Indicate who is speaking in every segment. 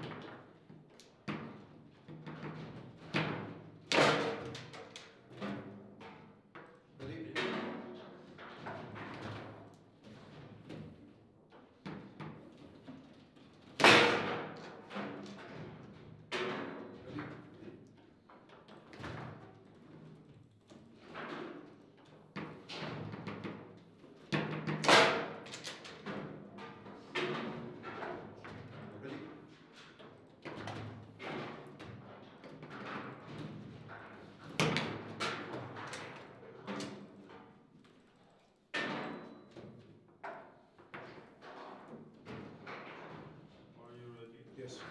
Speaker 1: Thank you. Gracias.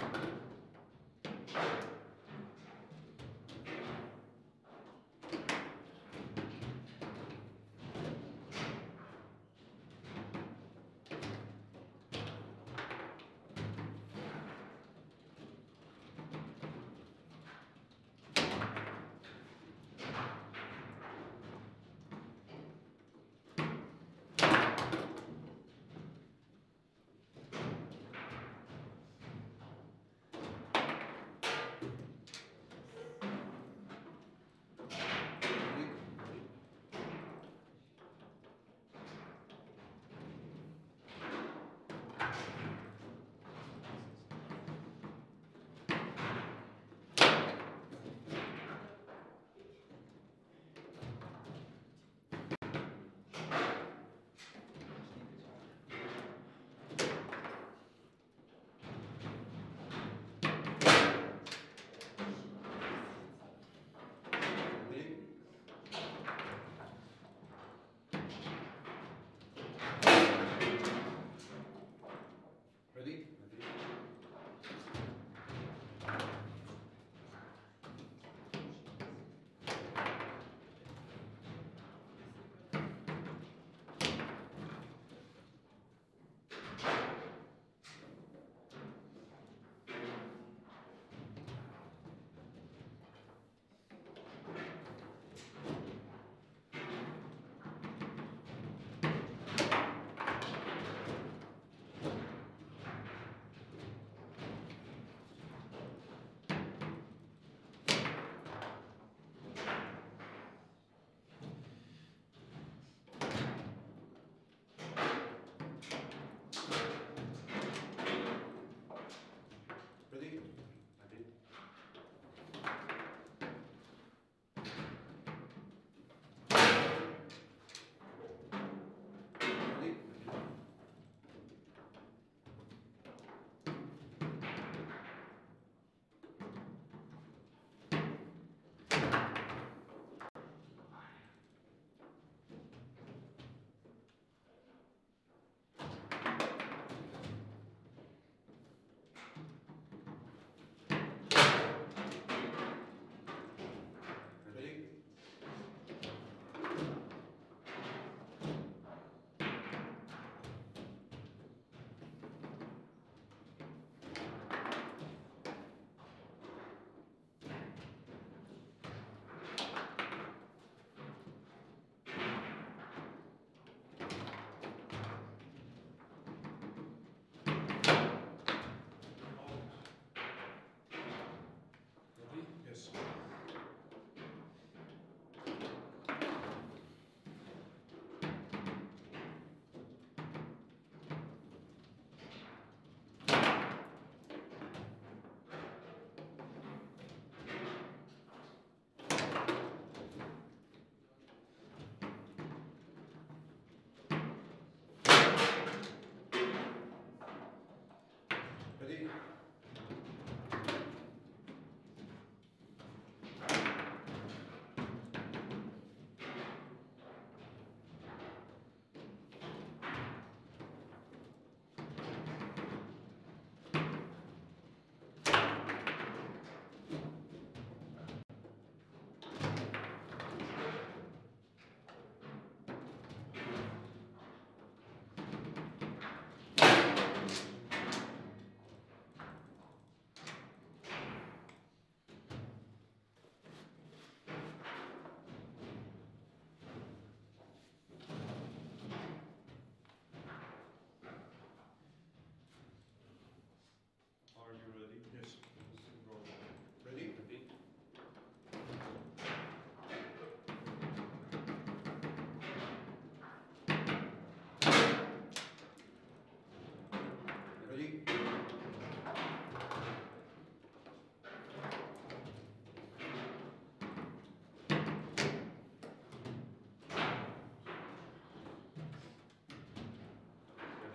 Speaker 1: Thank you. Thank you.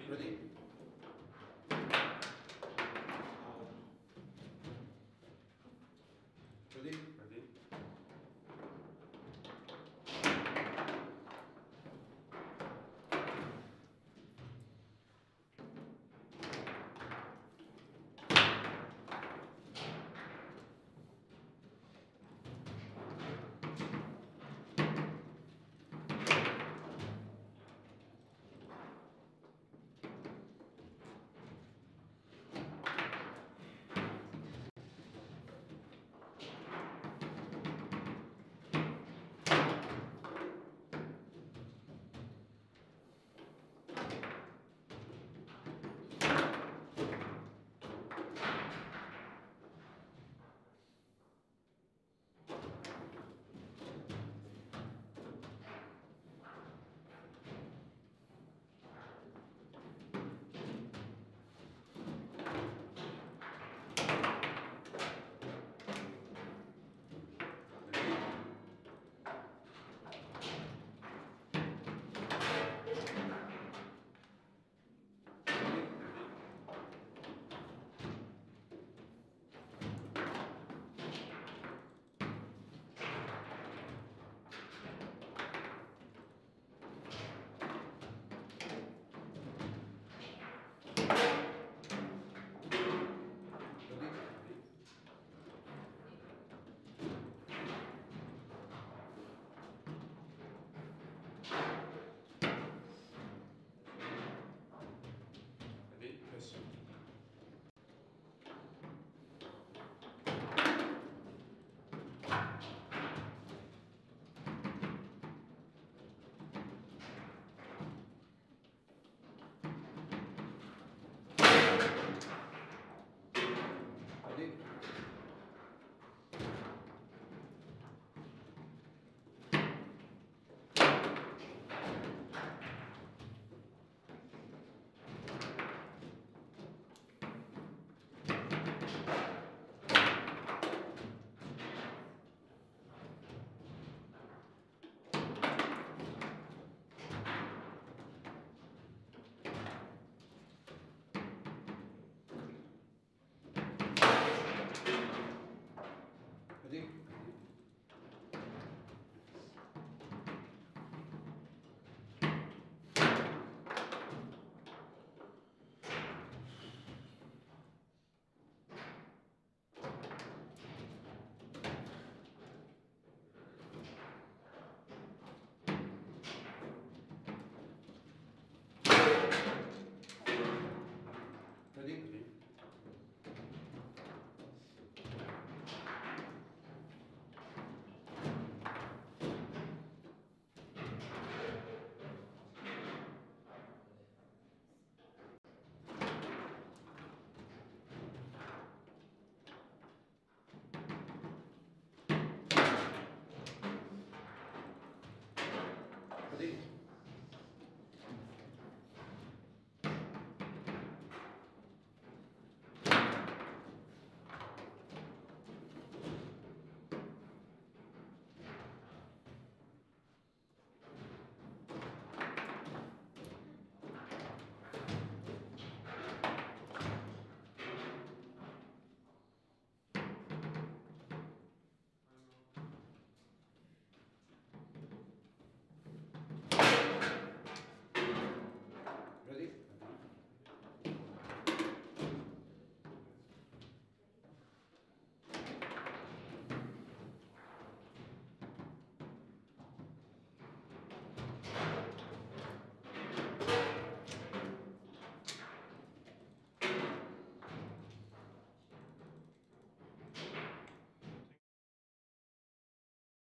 Speaker 1: really Cadê?